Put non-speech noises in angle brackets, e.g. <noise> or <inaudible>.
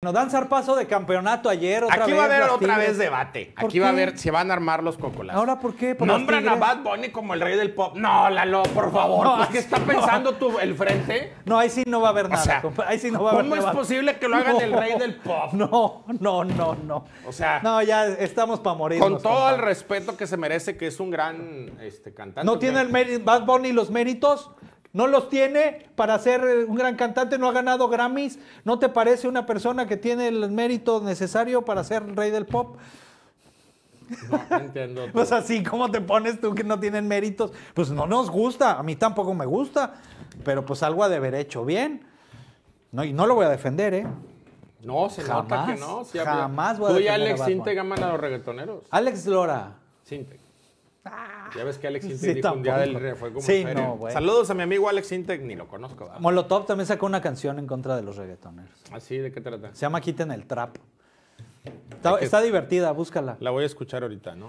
Nos dan zarpazo de campeonato ayer, otra Aquí vez. va a haber otra Tigres. vez debate. ¿Por Aquí va a haber, se van a armar los cocolazos. ¿Ahora por qué? ¿Por las Nombran a? Bad Bunny como el rey del pop. No, Lalo, por favor. No, pues, ¿Qué está pensando tú, el frente? No, ahí sí no va a haber nada. sea, ahí sí no va a haber ¿Cómo es posible que lo hagan el rey del pop? <laughs> No, no, no, no. O sea, No, ya estamos para morir. con todo el respeto que se merece, que es un gran este, cantante. No tiene el Bad Bunny los méritos, no los tiene para ser eh, un gran cantante, no ha ganado Grammys. ¿No te parece una persona que tiene el mérito necesario para ser el rey del pop? No, entiendo. <laughs> Pues así, ¿cómo te pones tú que no tienen méritos? Pues no nos gusta, a mí tampoco me gusta, pero pues algo ha de haber hecho bien. No, y no lo voy a defender, ¿eh? No, se nota Jamás, que no. sí, jamás voy a Tú y defender Alex Sinteg aman a los reggaetoneros. Alex Lora. Sinteg. Ya ves que Alex sí, Sinteg dijo un día tampoco. del fue como Sí, no. Saludos a mi amigo Alex Sinteg, ni lo conozco. ¿verdad? Molotov también sacó una canción en contra de los reggaetoneros. ¿Así? ¿De qué trata? Se llama Quiten el Trap. Está, que- está divertida, búscala. La voy a escuchar ahorita, ¿no?